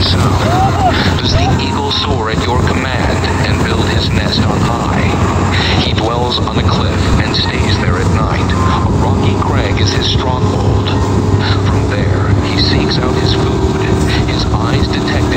and south? Does the eagle soar at your command and build his nest on high? He dwells on the cliff and stays there at night. A rocky crag is his stronghold. From there, he seeks out his food. His eyes detect